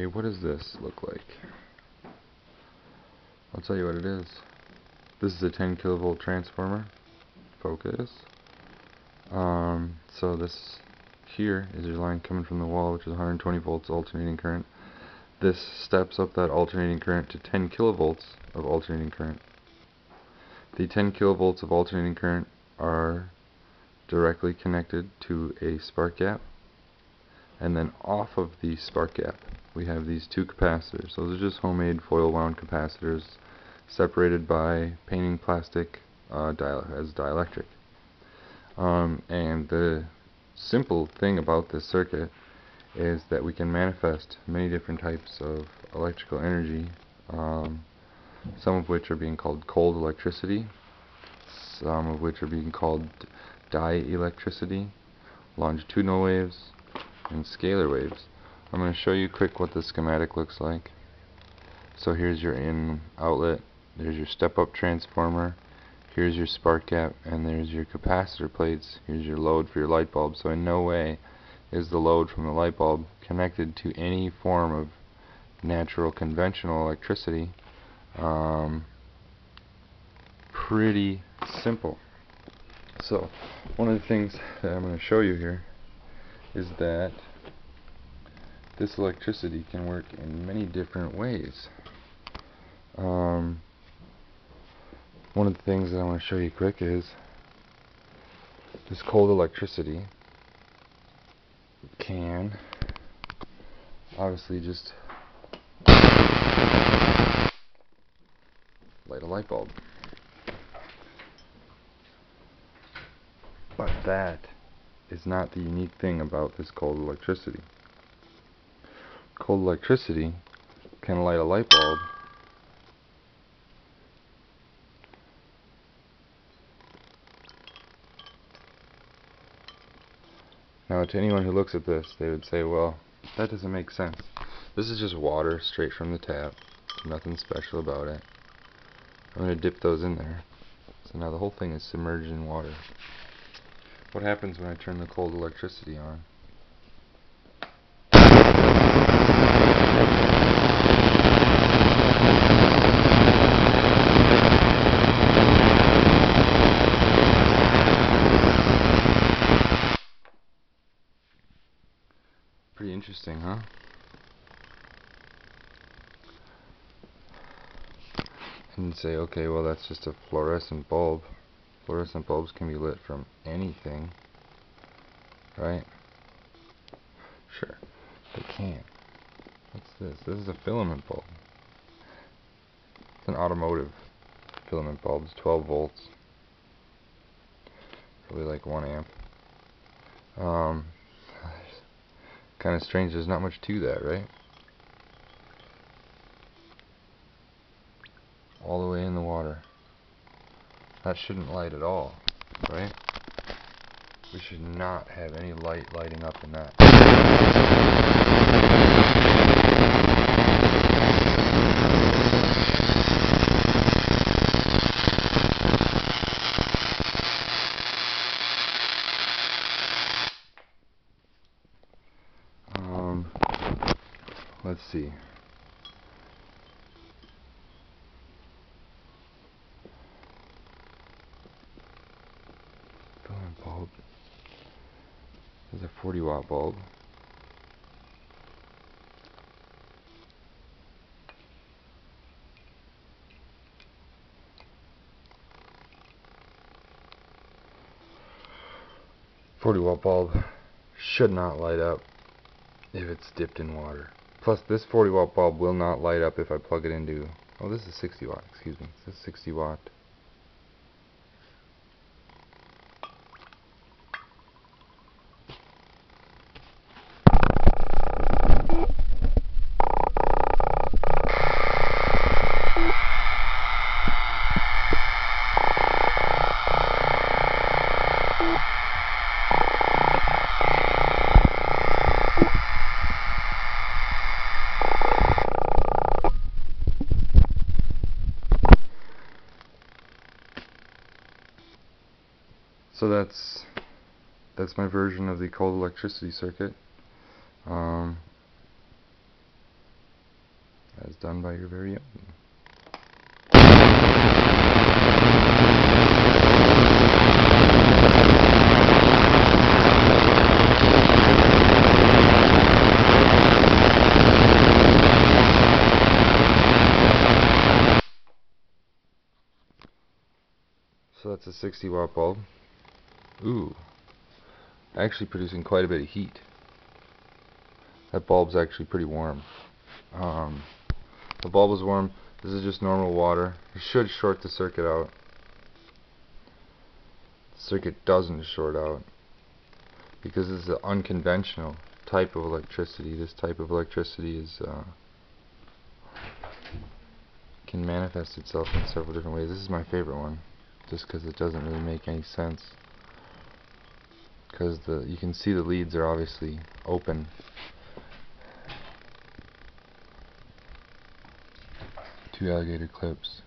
Okay, what does this look like? I'll tell you what it is. This is a 10 kilovolt transformer. Focus. Um, so this here is your line coming from the wall, which is 120 volts alternating current. This steps up that alternating current to 10 kilovolts of alternating current. The 10 kilovolts of alternating current are directly connected to a spark gap and then off of the spark gap we have these two capacitors. Those are just homemade foil wound capacitors separated by painting plastic uh, as dielectric. Um, and the simple thing about this circuit is that we can manifest many different types of electrical energy, um, some of which are being called cold electricity, some of which are being called dielectricity, longitudinal waves, and scalar waves. I'm going to show you quick what the schematic looks like. So here's your in outlet, there's your step-up transformer, here's your spark gap, and there's your capacitor plates, here's your load for your light bulb. So in no way is the load from the light bulb connected to any form of natural conventional electricity. Um, pretty simple. So one of the things that I'm going to show you here is that this electricity can work in many different ways. Um, one of the things that I want to show you quick is this cold electricity can obviously just light a light bulb. But that is not the unique thing about this cold electricity. Cold electricity can light a light bulb Now to anyone who looks at this, they would say, well, that doesn't make sense. This is just water straight from the tap. Nothing special about it. I'm going to dip those in there. So now the whole thing is submerged in water. What happens when I turn the cold electricity on? Pretty interesting, huh? And say, okay, well that's just a fluorescent bulb. Fluorescent bulbs can be lit from anything, right? Sure, they can't. What's this? This is a filament bulb. It's an automotive filament bulb. It's 12 volts. Probably like 1 amp. Um, kind of strange there's not much to that, right? All the way in the water. That shouldn't light at all, right? We should not have any light lighting up in that. Um, let's see. Filament bulb. This is a 40 watt bulb. Forty watt bulb should not light up if it's dipped in water. Plus this 40 watt bulb will not light up if I plug it into oh this is 60 watt excuse me this is 60 watt So that's that's my version of the cold electricity circuit. Um, as done by your very own. So that's a 60 watt bulb. Ooh. Actually producing quite a bit of heat. That bulb's actually pretty warm. Um, the bulb is warm. This is just normal water. It should short the circuit out. The circuit doesn't short out. Because this is an unconventional type of electricity. This type of electricity is uh, can manifest itself in several different ways. This is my favorite one just because it doesn't really make any sense because the you can see the leads are obviously open. Two alligator clips.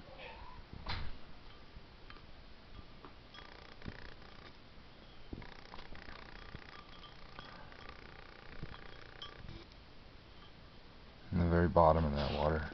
In the very bottom of that water